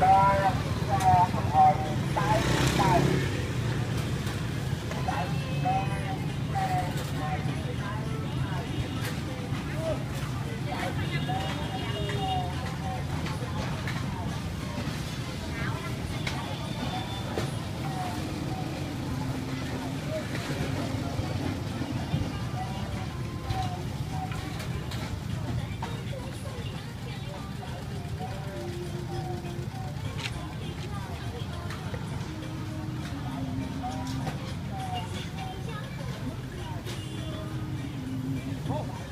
Bye. 操